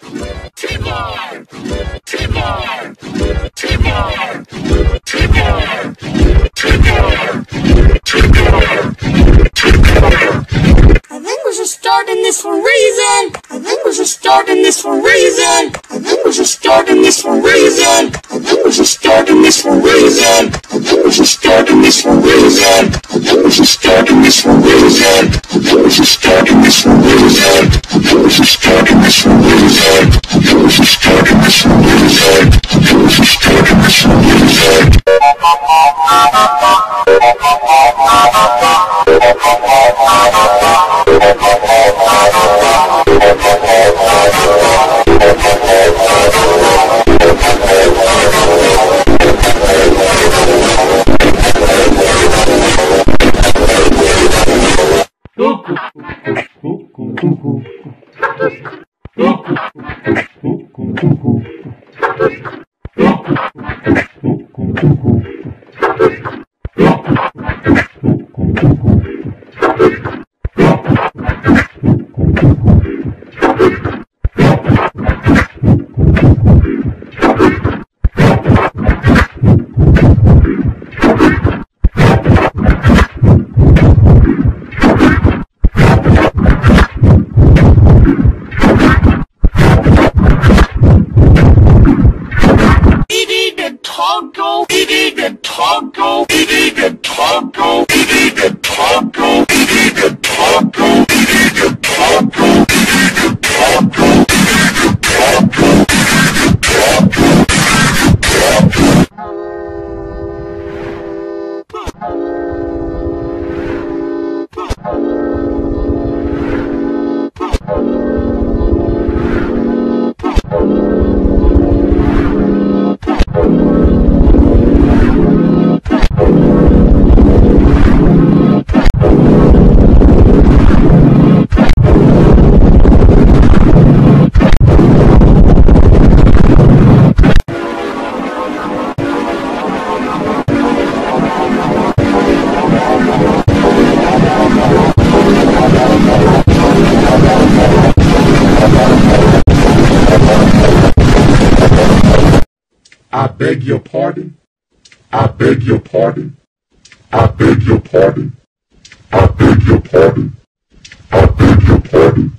T-Bone! I think we should start in this for reason. I think we should start in this for reason. I think we should start in this for reason. I think we should start in this for reason. I think we should start in this for reason. Reason. I beg your pardon. I beg your pardon. I beg your pardon. I beg your pardon. I beg your pardon.